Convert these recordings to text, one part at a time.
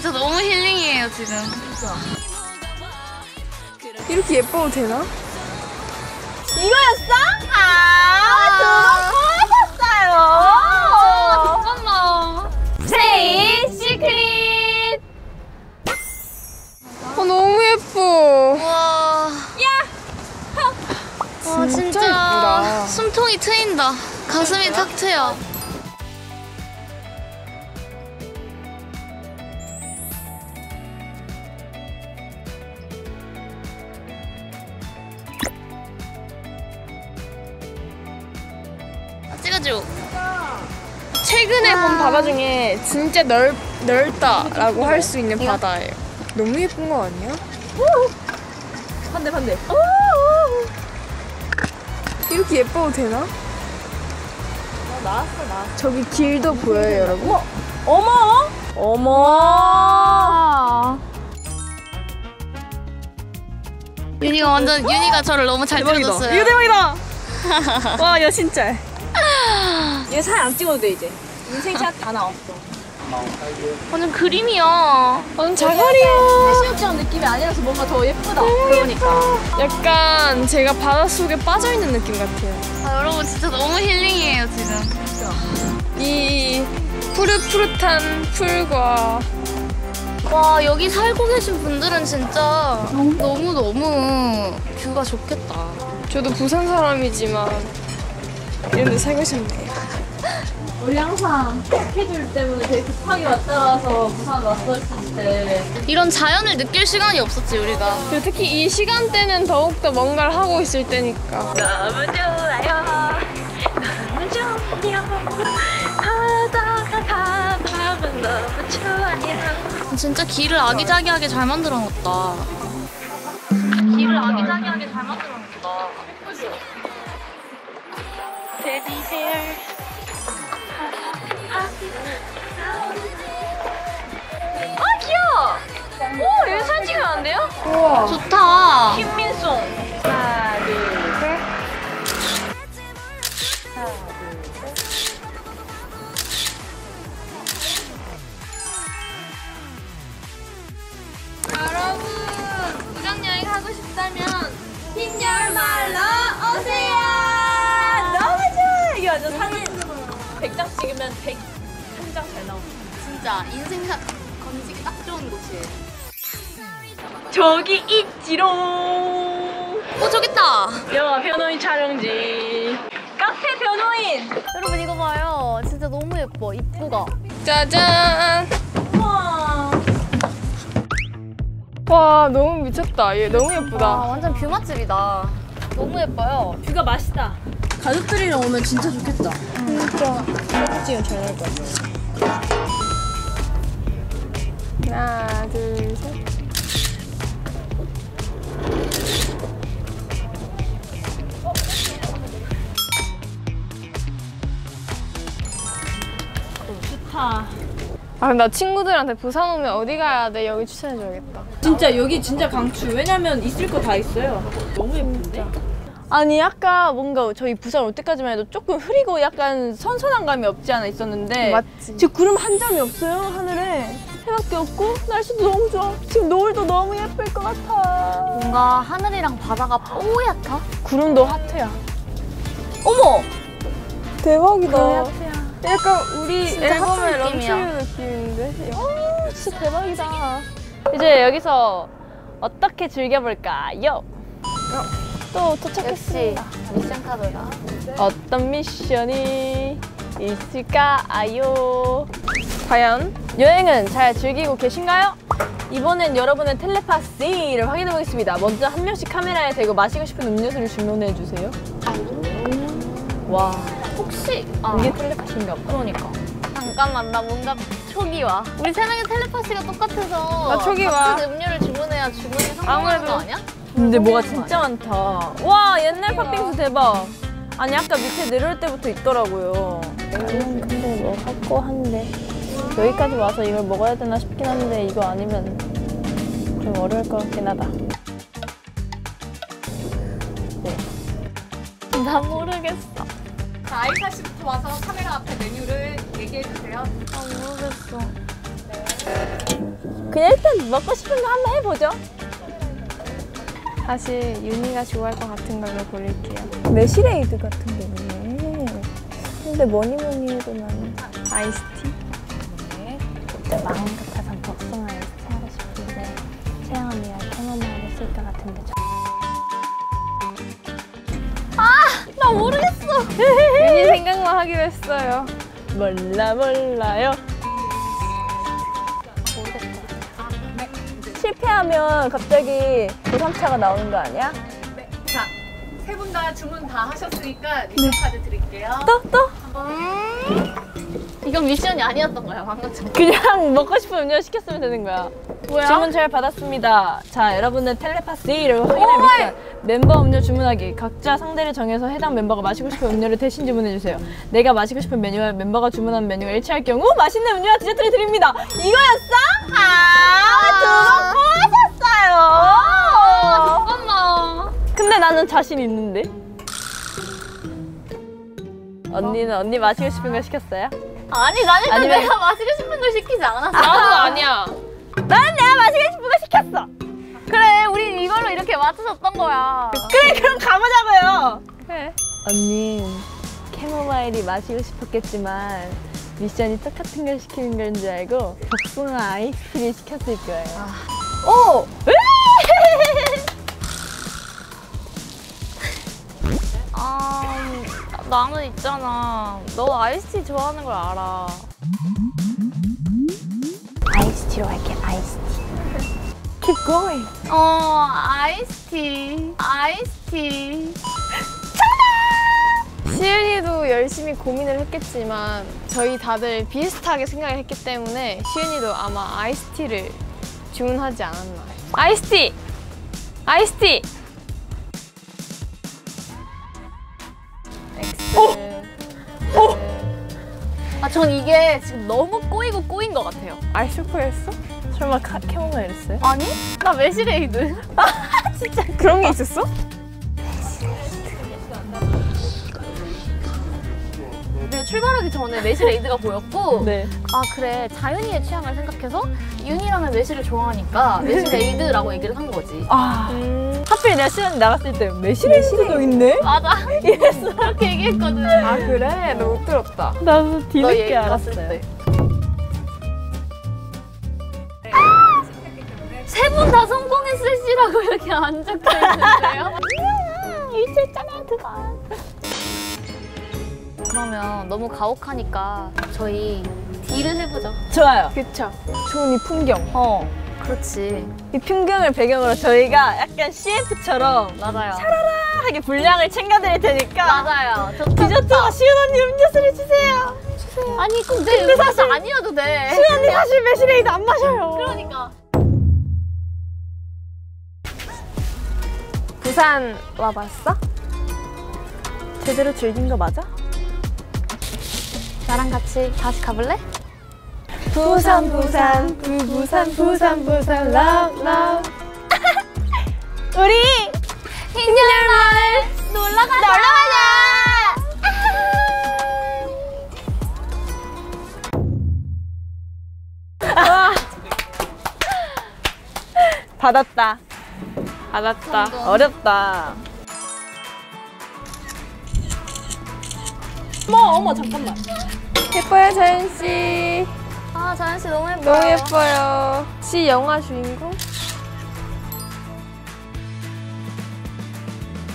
진짜 너무 힐링이에요 지금. 이렇게 예뻐도 되나? 이거였어? 아, 하셨어요. 잠깐만. 세이 시크릿. 어 너무 예뻐. 와. 와 진짜 진짜. 숨통이 트인다. 가슴이 탁 트여. 바다 중에 진짜 넓 넓다라고 할 수 있는 바다예요. 너무 예쁜 거 아니야? 반대 반대. 이렇게 예뻐도 되나? 나왔어 나왔어. 저기 길도 보여요, 여러분. 어머. 어머. 윤희가 완전 윤희가 저를 너무 잘 찍어줬어요. 이거 대박이다. 와 여신짤. 얘 사진 안 찍어도 돼 이제. 인생샷 다 나왔어. 완전 그림이야. 완전 자갈이야. 해수욕장 느낌이 아니라서 뭔가 더 예쁘다. 그러니까. 약간 제가 바닷속에 빠져 있는 느낌 같아요. 아, 여러분 진짜 너무 힐링이에요 지금. 이 푸릇푸릇한 풀과 와 여기 살고 계신 분들은 진짜 너무 너무 뷰가 좋겠다. 저도 부산 사람이지만 이런 데 살고 싶네요. 우리 항상 스케줄 때문에 되게 급하게 왔다 가서 부산 왔었을 때 이런 자연을 느낄 시간이 없었지 우리가. 그리고 특히 이 시간대는 더욱더 뭔가를 하고 있을 때니까. 너무 좋아요 너무 좋아요 바다가 바람은 너무 좋아요 진짜 길을 아기자기하게 잘 만들어놨다. 길을 아기자기하게 잘 만들어놨다. 아 귀여워 오 여기 사진 찍으면 안 돼요? 우와. 좋다. 김민송 하나 둘 셋 여러분 부장 여행 하고 싶다면 흰열말로 오세요. 너무 좋아 이게 완전 사진 100장 찍으면 101장 잘 나온다 진짜 인생샷 건지기 딱 좋은 곳이에요. 저기 있지롱 어 저기 있다. 영화 변호인 촬영지 카페 변호인 여러분 이거 봐요. 진짜 너무 예뻐. 이쁘가. 짜잔. 우와 와 너무 미쳤다. 얘 너무 와 예쁘다. 완전 view 맛집이다. 너무 예뻐요. view가 맛있다 가족들이랑 오면 진짜 좋겠다 진짜 사진 잘 나올 것 같아. 하나 둘 셋. 좋다 아나 친구들한테 부산 오면 어디 가야 돼? 여기 추천해줘야겠다. 진짜 여기 진짜 강추 왜냐면 있을 거 다 있어요 너무 예쁜데? 아니 아까 뭔가 저희 부산 올 때까지만 해도 조금 흐리고 약간 선선한 감이 없지 않아 있었는데 맞지. 지금 구름 한 점이 없어요 하늘에 해밖에 없고 날씨도 너무 좋아 지금 노을도 너무 예쁠 것 같아 뭔가 하늘이랑 바다가 뽀얗다. 구름도 하트야 어머 대박이다. 하트야 약간 우리 앨범의. 런치류 느낌인데? 어, 진짜 대박이다 이제 여기서 어떻게 즐겨볼까요? 또 역시 도착했습니다 미션 카드다. 어떤 미션이 있을까요? 과연? 여행은 잘 즐기고 계신가요? 이번엔 여러분의 텔레파시를 확인해 보겠습니다. 먼저 한 명씩 카메라에 대고 마시고 싶은 음료수를 주문해 주세요. 와, 혹시 아 이게 텔레파시인가 봐. 그러니까. 잠깐만 나 뭔가 촉이 와. 우리 세 명의 텔레파시가 똑같아서 나 촉이 와. 같은 음료를 주문해야 주문이 성공하는 아무래도. 거 아니야? 근데 뭐가 진짜 많다. 와, 옛날 팥빙수 대박. 아니 아까 밑에 내려올 때부터 있더라고요. 나는 근데 뭐 갖고 한데 여기까지 와서 이걸 먹어야 되나 싶긴 한데 이거 아니면 좀 어려울 것 같긴 하다. 나 모르겠어. 자, 아이사 씨부터 와서 카메라 앞에 메뉴를 얘기해 주세요. 아 모르겠어. 그냥 일단 먹고 싶은 거 한번 해보죠. 사실 윤이가 좋아할 것 같은 걸로 고를게요. 매실에이드 같은 거네. 근데 뭐니 뭐니 해도 나는 아이스티. 진짜 마음 같아서 복숭아 아이스티 하고 싶은데 채영 언니가 캐모마일 쓸것 같은데 저... 나 모르겠어. 윤희 생각만 하기로 했어요. 몰라 몰라요. 실패하면 갑자기 고3차가 나오는 거 아니야? 자, 세 분 다 주문 다 하셨으니까 리뷰 카드 드릴게요. 또 또? 이건 미션이 아니었던 거야 방금처럼. 그냥 먹고 싶은 음료 시켰으면 되는 거야. 뭐야? 주문 잘 받았습니다. 자, 여러분들 텔레파시를 확인할 미션. 멤버 음료 주문하기. 각자 상대를 정해서 해당 멤버가 마시고 싶은 음료를 대신 주문해 주세요. 내가 마시고 싶은 메뉴와 멤버가 주문한 메뉴가 일치할 경우 맛있는 음료와 디저트를 드립니다. 이거였어? 아, 두번 꼬셨어요. 잠깐만. 근데 나는 자신 있는데. 언니는 언니 마시고 싶은 거 시켰어요? 아니 나는 일단 아니면- 내가 마시고 싶은 걸 시키지 않았어. 나도 아니야. 나는 내가 마시고 싶은 거 시켰어. 그래, 우리 이걸로 이렇게 맞춰줬던 거야. 그래, 그럼 가보자고요. 그래. 언니 캐모마일이 마시고 싶었겠지만 미션이 똑같은 걸 시키는 건 줄 알고 복숭아 아이스티를 시켰을 거예요. 오! 나는 있잖아. 너 아이스티 좋아하는 걸 알아. 아이스티로 할게 아이스티. Keep going. 어, 아이스티. 아이스티. 시은이도 열심히 고민을 했겠지만 저희 다들 비슷하게 생각을 했기 때문에 시은이도 아마 아이스티를 주문하지 않았나. 아이스티! 아이스티! X. 아, 전 이게 지금 너무 꼬이고 꼬인 것 같아요. 아이스코였어? 설마 카, 캐모마일했어요? 아니? 나 매실에이드. 그런 게 있었어? 내가 출발하기 전에 매실에이드가 보였고 네. 아 그래 자윤이의 취향을 생각해서 윤이라면 매실을 좋아하니까 매실에이드라고 얘기를 한 거지 아 하필 내가 시간이 나갔을 때 매실에이드도 있네? 맞아 이랬어 그렇게 얘기했거든 아 그래? 너 못 들었다. 나도 너 뒤늦게 알았어요. 들었을 때세분 다 성공했을지라고 이렇게 안 적혀 있는데요? 있었잖아 그거. 그러면 너무 가혹하니까 저희 딜을 해보죠 좋아요. 그쵸. 좋은 이 풍경. 어 그렇지 이 풍경을 배경으로 저희가 약간 CF처럼 맞아요 하게 분량을 챙겨드릴 테니까 맞아요 좋다 디저트와 시은 언니 음료수를 주세요. 아니 근데 근데 사실 아니어도 돼 시은 언니 사실 매실에이드 안 마셔요. 그러니까 부산 와봤어? 제대로 즐긴 거 맞아? 나랑 같이 다시 가볼래? 부산 부산 부 부산 부산 부산 love love 우리 흰열마을 놀러 가자 놀러 받았다. 알았다. 어렵다. 어머 어머 잠깐만. 예뻐요 자연 씨. 아 자연 씨 너무 예뻐요 너무 예뻐요. 시 영화 주인공?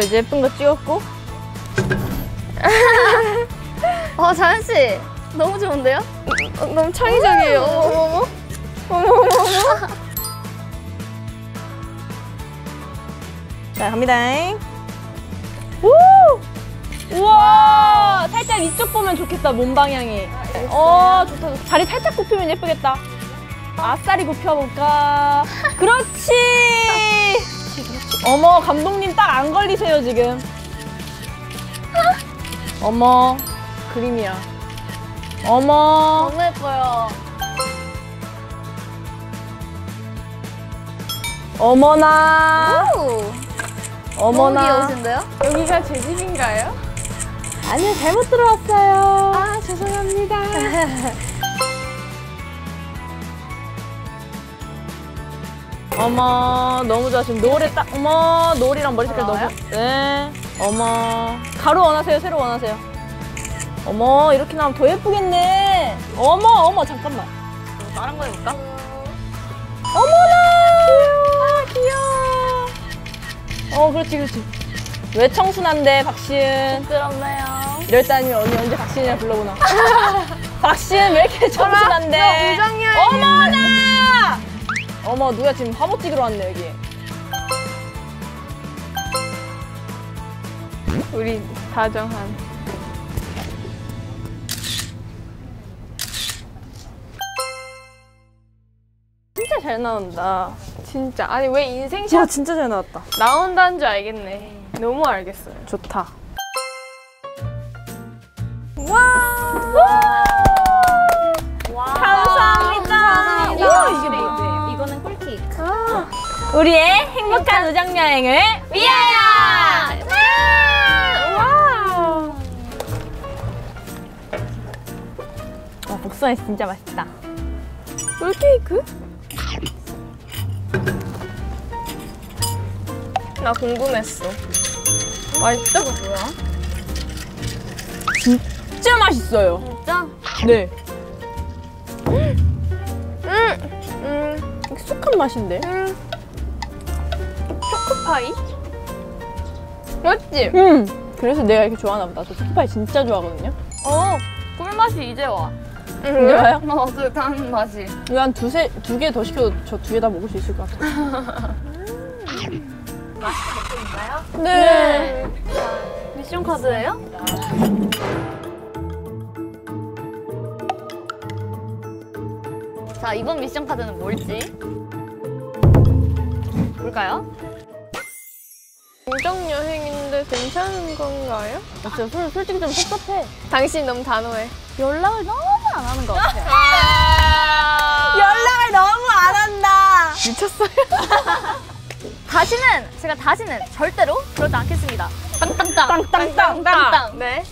이제 예쁜 거 찍었고 어 자연 씨 너무 좋은데요? 어, 너무 창의적이에요. 어머머머. 자 갑니다. 오! 우와! 살짝 이쪽 보면 좋겠다, 몸 방향이. 어, 좋다. 다리 살짝 굽히면 예쁘겠다. 아싸리 굽혀볼까? 그렇지! 어머, 감독님 딱 안 걸리세요, 지금. 어머, 그림이야. 어머, 너무 예뻐요 어머나, 오, 어머나. 너무 귀여우신데요? 여기가 제 집인가요? 아니요, 잘못 들어왔어요. 아 죄송합니다. 어머 너무 좋아. 지금 노래 딱 어머 노을이랑 머리 색깔 너무 네. 어머 가루 원하세요? 세로 원하세요? 어머 이렇게 나오면 더 예쁘겠네. 어머 어머 잠깐만. 다른 거 해볼까? 어머나! 귀여워 귀여워. 어 그렇지 그렇지. 왜 청순한데 박시은? 부끄럽네요. 이럴 때 아니면 언니 언제 박시은이라 불러보나 박시은 왜 이렇게 청순한데 우정여행. 어머나 어머 누가 지금 화보 찍으러 왔네 여기 우리 다정한. 진짜 잘 나온다 진짜. 아니 왜 인생샷 와 진짜 잘 나왔다 나온다는 줄 알겠네. 너무 알겠어요. 좋다 감사합니다. 우와, 이게 뭐야? 이거는 꿀케이크. 우리의 행복한 우정 여행을 위하여! 와! 와, 복숭아 진짜 맛있다. 꿀케이크? 나 궁금했어. 맛있다? 진짜 맛있어요. 진짜? 네. 음, 익숙한 맛인데? 초코파이? 맞지? 음. 그래서 내가 이렇게 좋아하나 보다. 저 초코파이 진짜 좋아하거든요. 어, 꿀맛이 이제 와. 왜요? 어, 그단 맛이. 이거 한 두세, 두 개 더 시켜도 저 두 개 다 먹을 수 있을 것 같아요. 네. 미션 카드예요? 자, 이번 미션 카드는 뭘지? 볼까요? 우정 여행인데 괜찮은 건가요? 진짜 솔, 솔직히 좀 섭섭해. 당신 너무 단호해. 연락을 너무 안 하는 것 같아요. 연락을 너무 안 한다. 미쳤어요? 다시는 제가 다시는 절대로 그러지 않겠습니다. 땅땅땅 땅땅땅. 땅땅. 네.